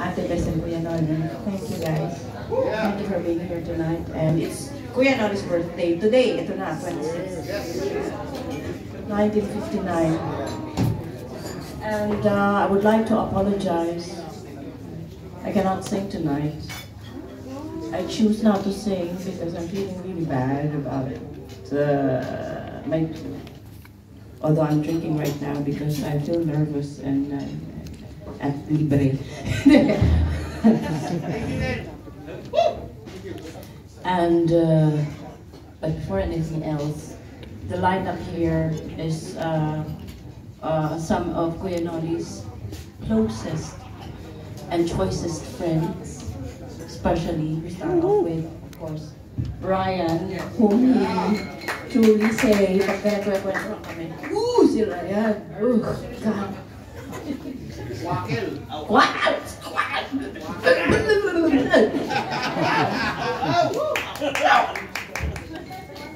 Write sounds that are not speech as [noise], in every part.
And Kuya Noli. Thank you guys. Thank you for being here tonight. And it's Kuya Noli's birthday. Today, ito na, 26. 1959. And uh, I would like to apologize. I cannot sing tonight. I choose not to sing because I'm feeling really bad about it. Uh, my, although I'm drinking right now because I feel nervous and uh, at libre. and uh, but before anything else, the lineup here is uh, uh, some of Kuya closest and choicest friends especially we start off with, of course, Ryan, whom he truly say, pag pinagkwento kami, Ooh, si Ryan, oh, God. Wakil. What?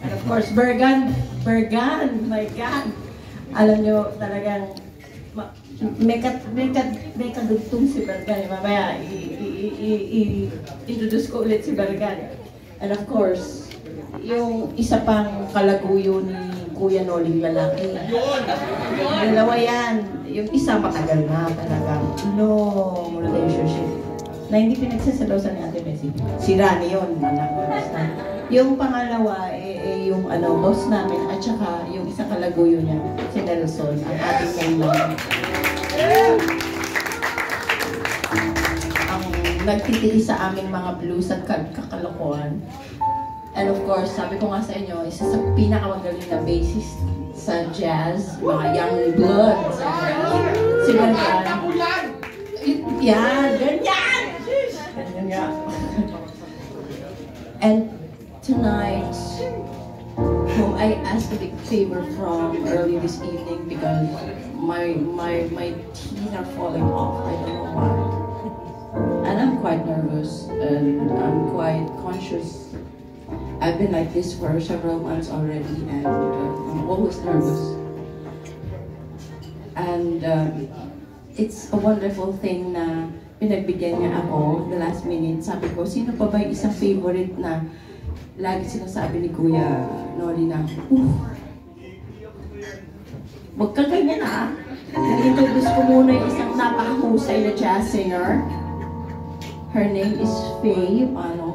And of course, Bergan, Bergan, my God. Alam nyo, talagang ma- may, kat, may, kat, may kadugtong si Bergan. Eh. Mamaya, i- i- i- i- introduce ko ulit si Bergan. And of course, yung isa pang kalaguyo ni Kuya Noling lalaki. Dalawa yan. Yung isa matagal na talagang long relationship. Na hindi pinagsasalosan ni Ate Bessie. Si Rani yun. Yung pangalawa, eh, eh, yung ano, boss namin, at saka yung isang kalaguyo niya, si Nelson, ang ating kailan. Ang nagtitiis sa aming mga blues at kakalokohan. And of course, sabi ko nga sa inyo, isa sa pinakamagaling na bassist sa jazz, mga young blood. Si. Yan, ganyan! Ganyan. And tonight, whom I asked a big favor from early this evening because my my my teeth are falling off. I don't know why. And I'm quite nervous and I'm quite conscious. I've been like this for several months already and uh, I'm always nervous. And um, it's a wonderful thing na pinagbigyan niya ako the last minute. Sabi ko, sino pa ba yung isang favorite na lagi sinasabi ni Kuya Noli na, uh, wag ka ganyan ah. I-introduce ko muna yung isang napakahusay na jazz singer. Her name is Faye Pano.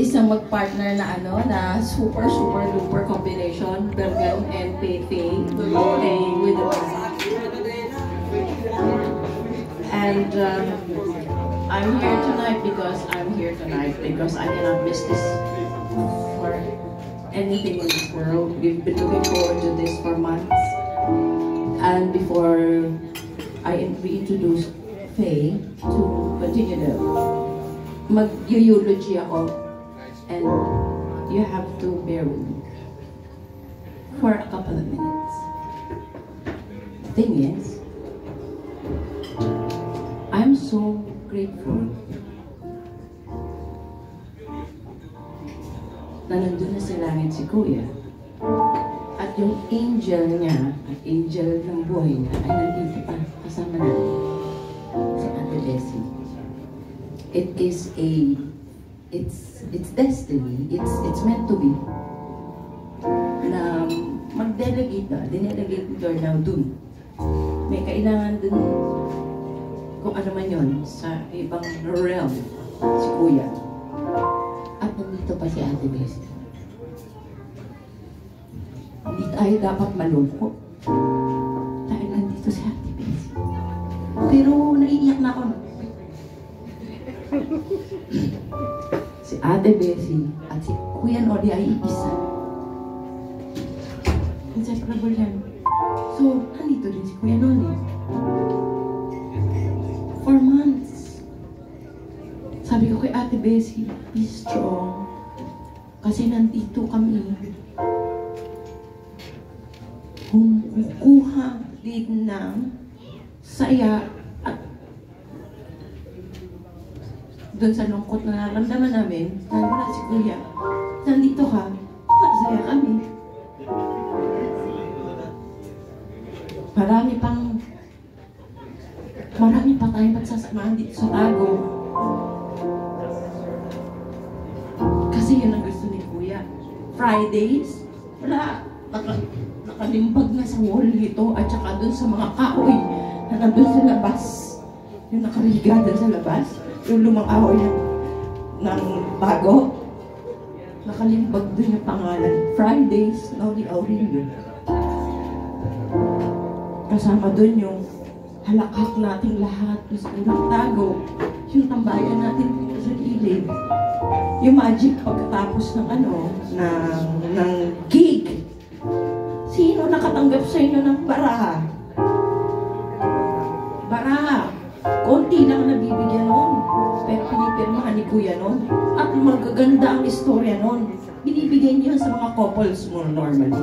Isang mag-partner na ano, na super, super, duper combination. Bergan and Faye. Playing with the And um, I'm here tonight because I'm here tonight because I cannot miss this for anything in this world. We've been looking forward to this for months. And before I reintroduce Faye to continue the mag-eulogy ako and you have to bear with me for a couple of minutes. Thing is, I'm so grateful na nandun na sa langit si Kuya. At yung angel niya, at angel ng buhay niya, ay nandito pa kasama natin. Bessie. It is a, it's, it's destiny. It's, it's meant to be. Na mag-delegate na, dinelegate Lord now dun. May kailangan dun kung ano man yun sa ibang realm si Kuya. At nandito pa si Ate Bessie. Hindi tayo dapat malungkot. Dahil nandito si Ate. Pero naiiyak na ako. si Ate Bessie at si Kuya Noli ay isa. Inseparable yan. So, nandito din si Kuya Noli. For months. Sabi ko kay Ate Bessie, be strong. Kasi nandito kami. Kumukuha din ng saya at doon sa lungkot na nararamdaman namin, dahil wala si Kuya, nandito ka, masaya kami. Marami pang marami pa tayong magsasamahan dito sa tago. Kasi yun ang gusto ni Kuya. Fridays, wala. Naka, nakalimbag na sa wall nito at saka dun sa mga kahoy na nandun sa labas. Yung nakaliga dun sa labas. Yung lumang kahoy ng, ng bago. Nakalimbag dun yung pangalan. Fridays, Noli Aurelio. Kasama dun yung halakhak nating lahat dun sa unang tago. Yung tambayan natin sa gilid. Yung magic pagkatapos ng ano, ng, ng gig. Sino nakatanggap sa inyo ng baraha? Baraha. Konti lang nabibigyan nun. Pero pinipirmahan ni Kuya nun. At magaganda ang istorya nun. Binibigay yun sa mga couples mo normally.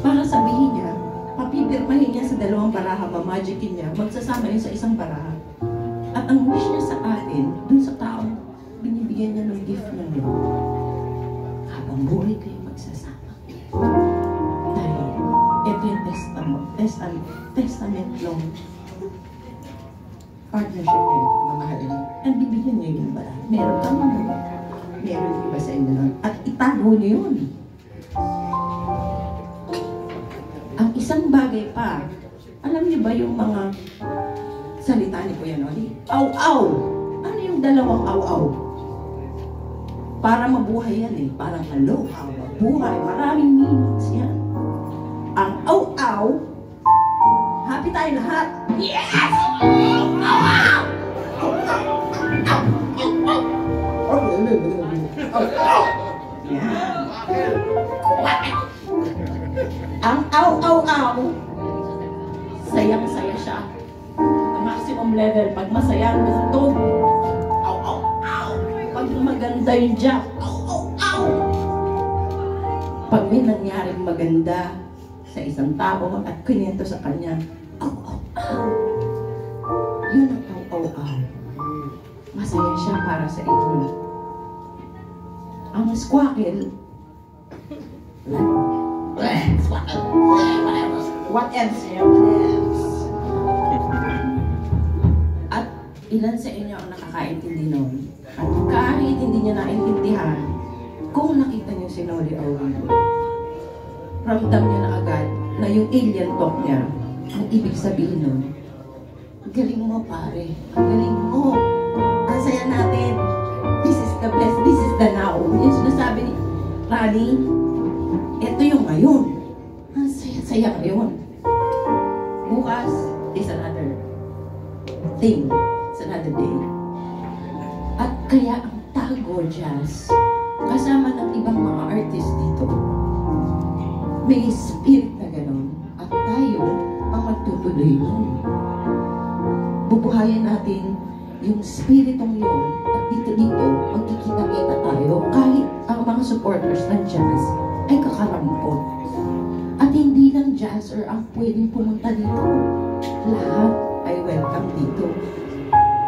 Para sabihin niya, papipirmahin niya sa dalawang baraha, mamagicin niya, magsasama yun sa isang baraha. At ang wish niya sa atin, dun sa taong binibigyan niya ng gift na yun, habang buhay kayo magsasama. Dahil ito yung testament, testament, testament long partnership niyo, mamahalin. At bibigyan niyo yun ba? Meron kang mga, meron iba sa inyo nun. At itago niyo yun. Ang isang bagay pa, alam niyo ba yung mga salita ni Kuya Noli? Aw-aw! Ano yung dalawang aw-aw? Para mabuhay yan eh. Parang aloha, mabuhay. Maraming meanings yan. Ang aw-aw, happy tayo lahat. Ang aw-aw-aw, sayang-saya siya. Ang maximum level, pag masaya ang tugtog, aw-aw-aw. Pag maganda yung jack, aw-aw-aw. Pag may nangyaring maganda sa isang tao at kinento sa kanya, aw-aw-aw. Yun ang aw-aw-aw. Masaya siya para sa inyo. Ang squawkle, What else? What else? At ilan sa inyo ang nakakaintindi nun? At kahit hindi niya naintindihan, kung nakita niyo si Noli Aurelio, ramdam niya na agad na yung alien talk niya, ang ibig sabihin nun, galing mo pare, ang galing mo, ang saya natin, this is the best, this is the now. Yung sinasabi ni Rani, ito yung ngayon. Ang saya-saya ngayon. Bukas is another thing. It's another day. At kaya ang Tago Jazz, kasama ng ibang mga artist dito, may spirit Bubuhayin natin yung spiritong yun at dito-dito magkikita-kita tayo kahit ang mga supporters ng jazz ay kakarampot. At hindi lang jazz or ang pwedeng pumunta dito. Lahat ay welcome dito.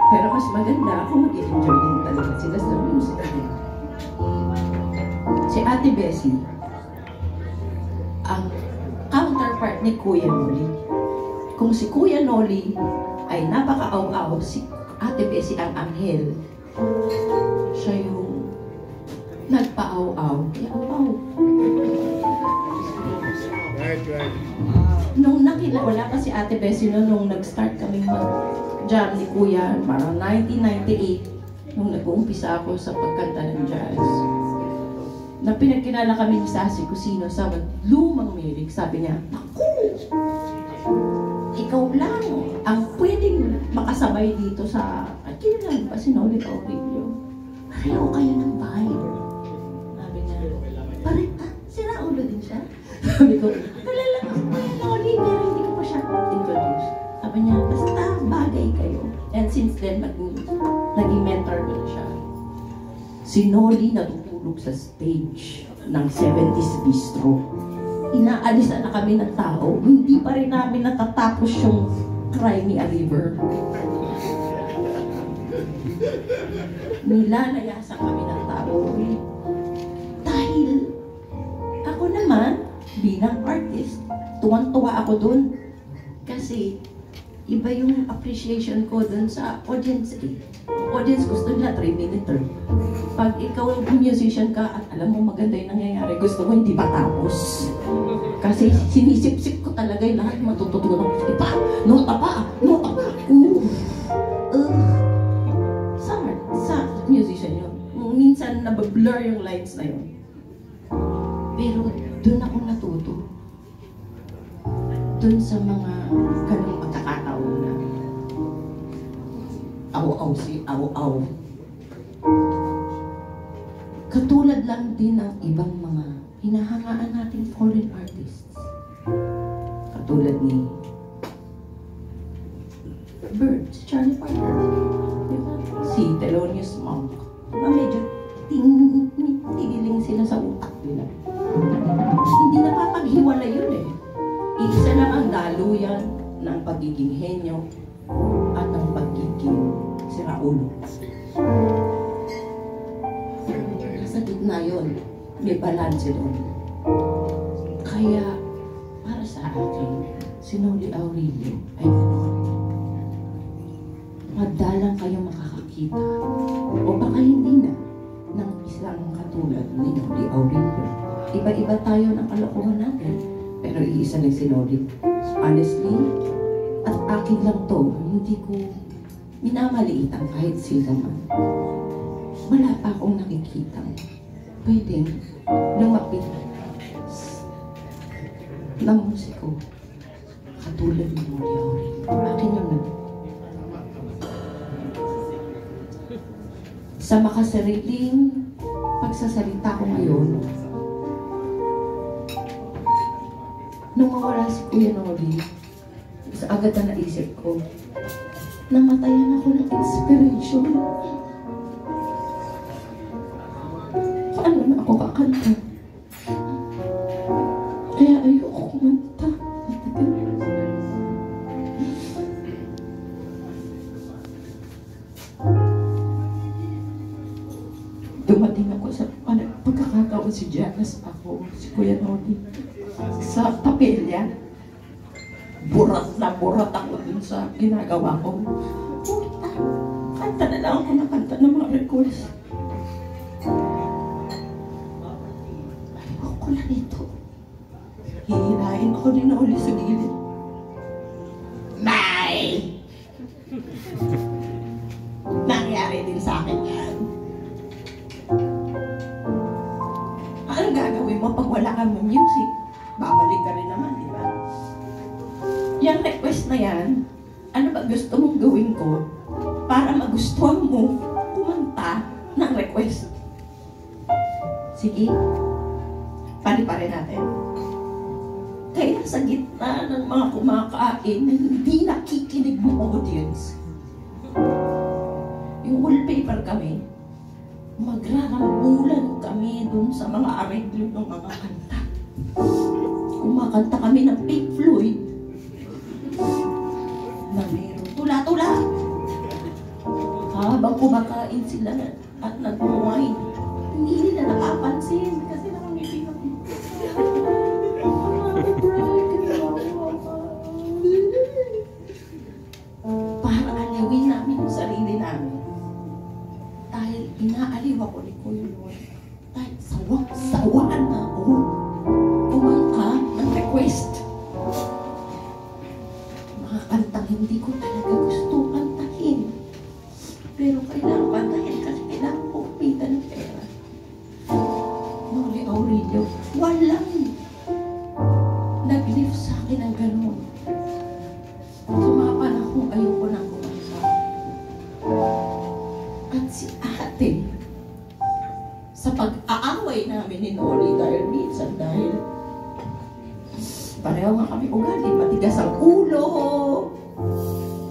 Pero mas maganda kung mag-enjoy din talaga sila sa music. Si Ate Bessie, ang counterpart ni Kuya Noli. Kung si Kuya Noli ay napaka-aw-aw, si Ate Bessie ang anghel. Siya yung nagpa-aw-aw. Kaya aw-aw. Right, right. Nung nakila, wala pa si Ate Bessie no, nung nag-start kami mag-jam ni Kuya, parang 1998, nung nag-uumpisa ako sa pagkanta ng jazz. Na pinagkilala kami ni Sassy Cusino sa lumang lyric, sabi niya, Naku! Ikaw lang ang pwedeng makasabay dito sa, at kinilang pa si Noli Aurelio. Pareho kayo ng vibe. Sabi niya, pare, ah, sira ulo din siya. [laughs] Sabi ko, kilala ko si Kuya Noli, pero hindi ko pa siya introduce. Sabi niya, basta bagay kayo. And since then, naging, naging mentor ko siya. Si Noli natutulog sa stage ng 70s Bistro. Inaalis na kami ng tao, hindi pa rin namin natatapos yung Cry Me a River. Nilalayasan kami ng tao. Dahil ako naman, bilang artist, tuwang-tuwa ako dun. Kasi, iba yung appreciation ko dun sa audience eh. Audience gusto nila 3 minute Pag ikaw musician ka at alam mo maganda yung nangyayari, gusto mo hindi matapos. Kasi sinisip-sip ko talaga yung lahat matututunan ko. Ipa, nota pa, nota pa. Uh, uh. Sa, sa musician yun. Minsan nabablur yung lines na yun. Pero doon ako natuto. Doon sa mga ganung pagkakataon na aw-aw si aw-aw. Katulad lang din ng ibang mga hinahangaan nating foreign artists. Katulad ni Bird, si Charlie Parker. Si Thelonious Monk. Diba medyo tigiling sila sa utak nila. Hindi napapaghiwalay yun eh. Isa lang ang daluyan ng pagiging henyo at ng pagiging siraulo. May balance doon. Kaya, para sa akin, si Noli Aurelio ay gano'n. Madalang kayo makakakita. O baka hindi na ng isang katulad ni Noli Aurelio. Iba-iba tayo ng kalokohan natin. Pero iisa lang si Noli. Honestly, at akin lang to, hindi ko minamaliit ang kahit sino man. Wala pa akong nakikita. Pwedeng lumapit ng musiko katulad ng Noli Aurelio. Akin yun na. Sa makasariling pagsasalita ko ngayon, nung mawala si Kuya Noli, sa agad na naisip ko, namatayan ako ng inspiration. Kakanta? Kaya ayoko kumanta. Dumating ako sa pagkakataon si Janice ako, si Kuya Noli, sa papelya burat na burat ako dun sa ginagawa ko. Kanta na lang ako na kanta ng mga request. Ayoko lang ito. Hihirahin ako din na uli sa gilid. Nay! Nangyari din sa akin yan. Anong gagawin mo pag wala kang music? Babalik ka rin naman, di ba? Yung request na yan, ano ba gusto mong gawin ko para magustuhan mo kumanta ng request? Sige, pali-pare natin. Kaya sa gitna ng mga kumakain na hindi nakikinig mo audience, yung wallpaper kami, magrarambulan kami dun sa mga areglo ng mga kanta. Kumakanta kami ng Pink Floyd, na meron tula-tula. Habang kumakain sila at nag-wine, hindi nila napapansin ate, sa pag-aaway namin ni Noli dahil minsan dahil pareho nga kami ugali, matigas ang ulo.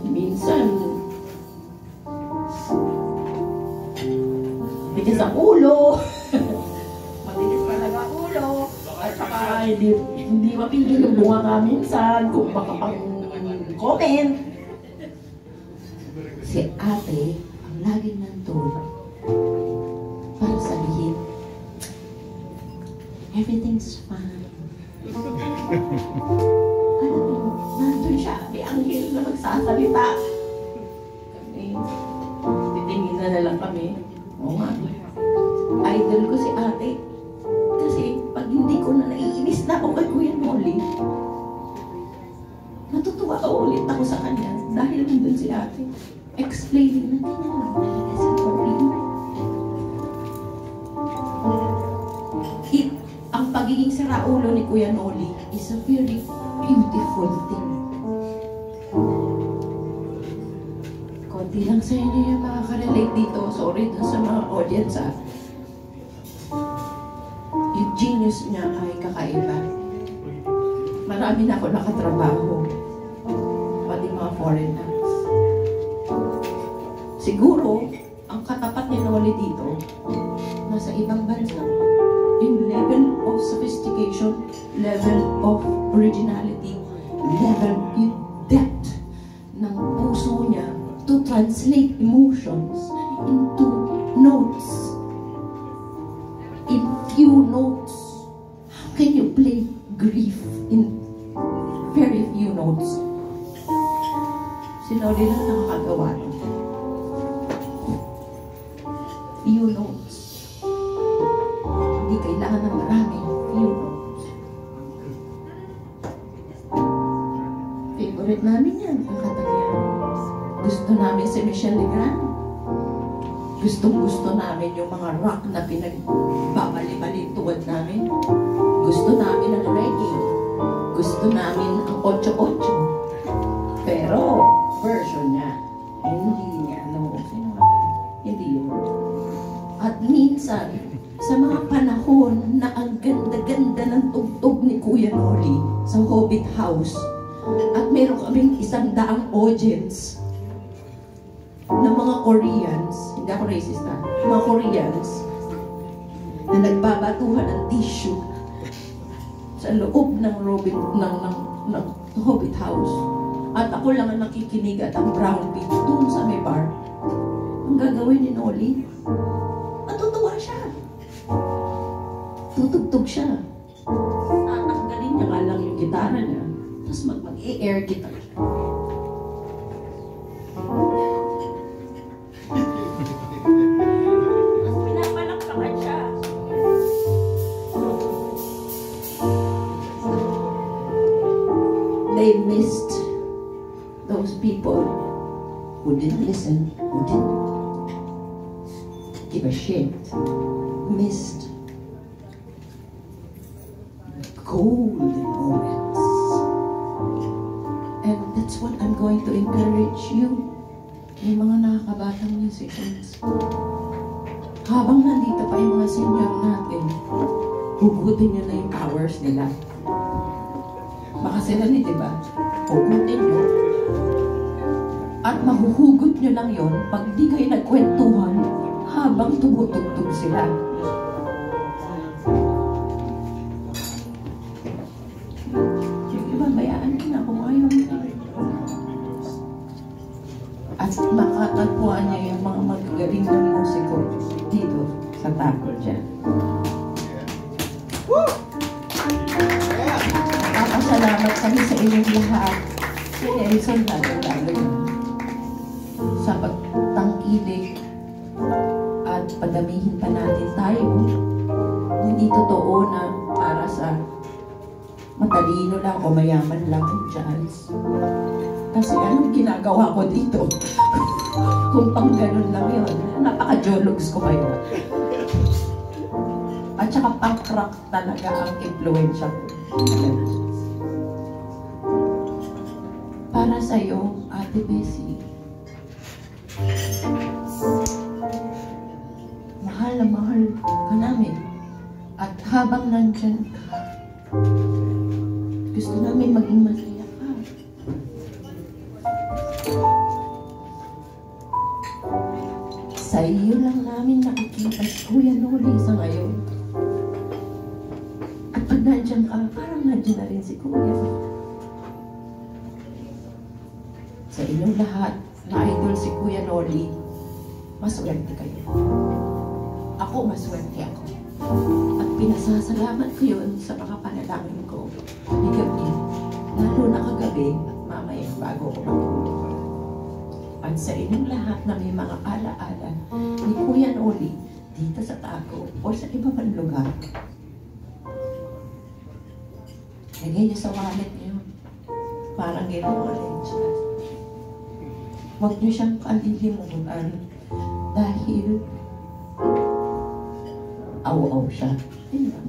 Minsan, matigas ang ulo. [laughs] matigas talaga ang ulo. At saka hindi, hindi mapigil yung bunga ka minsan kung baka pang comment. Na ako kay Kuya Noli, natutuwa ulit ako sa kanya dahil nandun si ate. Explaining na ganyan lang talaga si Noli. It, ang pagiging saraulo ni Kuya Noli is a very beautiful thing. Konti lang sa inyo yung makaka-relate dito. Sorry dun sa mga audience ah. Yung genius niya ay kakaiba. Marami na ako nakatrabaho. Pati mga foreigners. Siguro, ang katapat ni Noli dito, nasa ibang bansa. Yung level of sophistication, level of originality, level, yung depth ng puso niya to translate emotions into notes. In few notes. Sino rin ang nakakagawa nun? Few notes. Hindi kailangan ng marami. Few notes. Favorite namin yan, ang katagyan. Gusto namin si Michelle Legrand. Gustong gusto namin yung mga rock na pinagbabali-bali sa Hobbit House, at meron kaming isang daang audience ng mga Koreans, hindi ako racist ha, mga Koreans, na nagbabatuhan ng tissue sa loob ng Robin, ng, ng, ng Hobbit House. At ako lang ang nakikinig at ang brown beat doon sa may bar. Ang gagawin ni Noli, matutuwa siya. Tutugtog siya. Niya yung gitara niya. Tapos mag mag-air guitar siya. Tapos pinapalakpakan siya. They missed those people who didn't listen, who didn't give a shit, missed golden encourage you, yung mga nakakabatang musicians. Habang nandito pa yung mga senior natin, hugutin nyo na yung hours nila. Baka sila ni, di ba? Hugutin nyo. At mahuhugot nyo lang yon pag di kayo nagkwentuhan habang tumutugtog sila. Si Nelson lalo lalo yun. Sa pagtangkilik at padamihin pa natin tayo. Hindi totoo na para sa matalino lang o mayaman lang ang chance. Kasi anong ginagawa ko dito? [laughs] Kung pang ganun lang yun, napaka-jologs ko kayo. At saka pang rock talaga ang impluensya ko. Para sa'yo, Ate Bessie, mahal na mahal ka namin. At habang nandyan ka, gusto namin maging masaya ka. Sa iyo lang namin nakikita si Kuya Noli sa ngayon. At pag nandiyan ka, parang nandiyan na rin si Kuya. Sa inyong lahat na idol si Kuya Noli, maswerte kayo. Ako, maswerte ako. At pinasasalamat ko yun sa mga panalangin ko. Gabi-gabi. Lalo na gabi, mamaya bago ko. At sa inyong lahat na may mga alaala ni Kuya Noli dito sa Tago o sa iba pang lugar, lagay niyo sa wallet niyo. Parang ginawa rin siya. Huwag niyo siyang kalilimutan dahil aw-aw siya. Lang.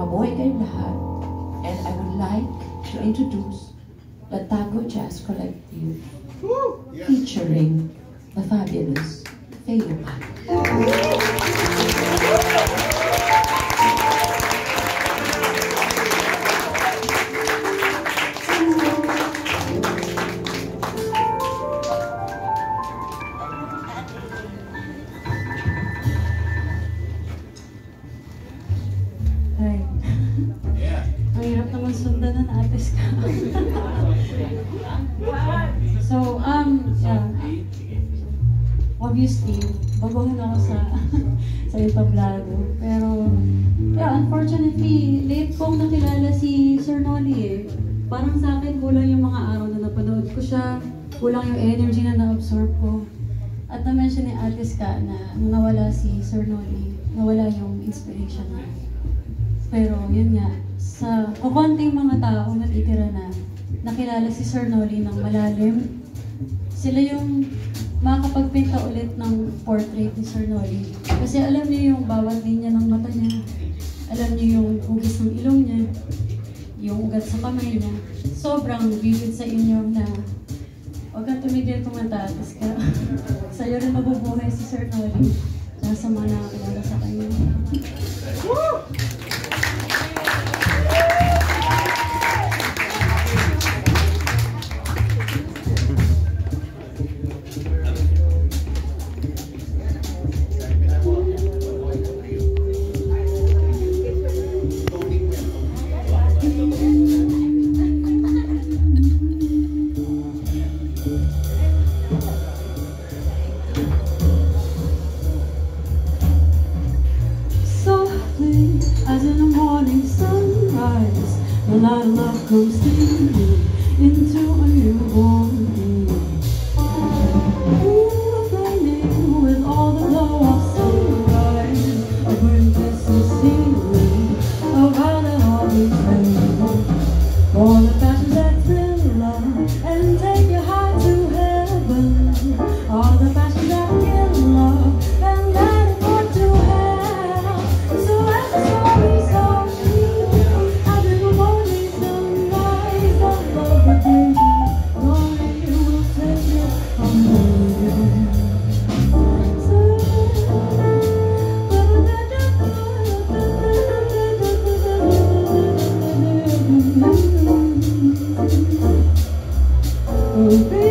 Mabuhay kayong lahat. And I would like to introduce the Tago Jazz Collective featuring the fabulous Faye Pak. Yun sa kukonting mga tao natitira na nakilala si Sir Nolly ng malalim, sila yung makakapagpinta ulit ng portrait ni Sir Nolly. Kasi alam niyo yung bawat linya ng mata niya, alam niyo yung hugis ng ilong niya, yung ugat sa kamay niya. Sobrang vivid sa inyo na huwag kang tumigil kumanta, tapos ka, [laughs] sa'yo rin mabubuhay si Sir Nolly. Tsaka sa mga nakakilala sa kanya. lot of love comes to you into baby.